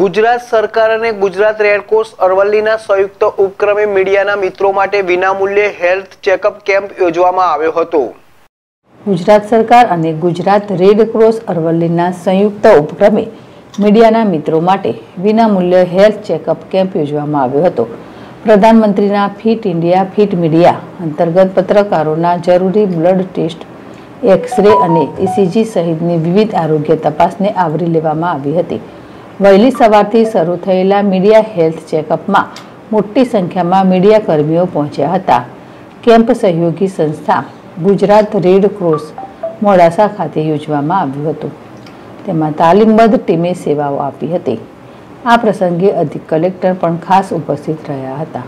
ગુજરાત સરકાર અને ગુજરાત રેડક્રોસ અરવલ્લીના સંયુક્ત ઉપક્રમે મીડિયાના મિત્રો માટે વિનામૂલ્યે હેલ્થ ચેકઅપ કેમ્પ યોજવામાં આવ્યો હતો. ગુજરાત સરકાર અને ગુજરાત રેડ ક્રોસ અરવલ્લીના સંયુક્ત ઉપક્રમે મીડિયાના મિત્રો માટે વિનામૂલ્ય હેલ્થ ચેકઅપ કેમ્પ યોજવામાં આવ્યો હતો. પ્રધાનમંત્રીના ફિટ ઇન્ડિયા, ફિટ મીડિયા અંતર્ગત પત્રકારોના જરૂરી બ્લડ ટેસ્ટ, એક્સરે અને ઇસીજી સહિતની વિવિધ આરોગ્ય તપાસને આવરી લેવામાં આવી હતી. વહેલી સવારથી શરૂ થયેલા મીડિયા હેલ્થ ચેકઅપમાં મોટી સંખ્યામાં મીડિયા કર્મીઓ પહોંચ્યા હતા. કેમ્પ સહયોગી સંસ્થા ગુજરાત રેડ ક્રોસ મોડાસા ખાતે યોજવામાં આવ્યું હતું. તેમાં તાલીમબદ્ધ ટીમે સેવાઓ આપી હતી. આ પ્રસંગે અધિક કલેક્ટર પણ ખાસ ઉપસ્થિત રહ્યા હતા.